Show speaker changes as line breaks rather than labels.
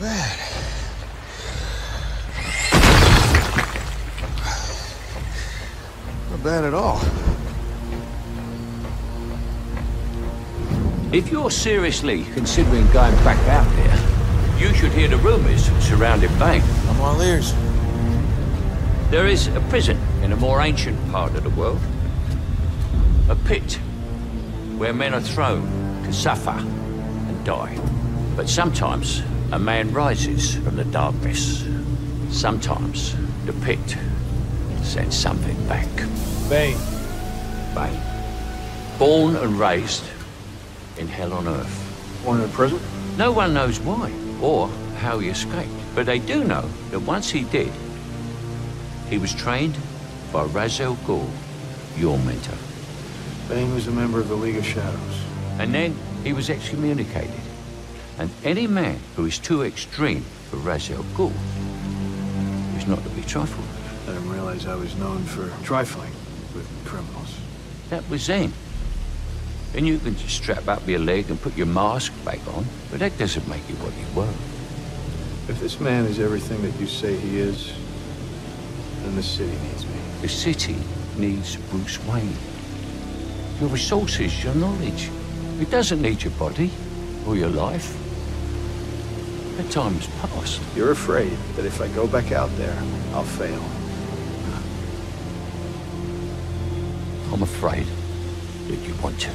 Not bad. Not bad at all.
If you're seriously considering going back out there, you should hear the rumors surrounding Bane.
I'm all ears.
There is a prison in a more ancient part of the world. A pit where men are thrown to suffer and die. But sometimes a man rises from the darkness. Sometimes the pit sends something back.
Bane.
Bane. Born and raised in hell on earth.
Born in prison?
No one knows why or how he escaped. But they do know that once he did, he was trained by al Ghul, your mentor.
Bane was a member of the League of Shadows.
And then he was excommunicated. And any man who is too extreme for al Ghul is not to be trifled with.
I didn't realize I was known for trifling with criminals.
That was then. And you can just strap up your leg and put your mask back on, but that doesn't make you what you were.
If this man is everything that you say he is, then the city needs me.
The city needs Bruce Wayne. Your resources, your knowledge. It doesn't need your body or your life. That time has passed.
You're afraid that if I go back out there, I'll fail.
I'm afraid that you want to.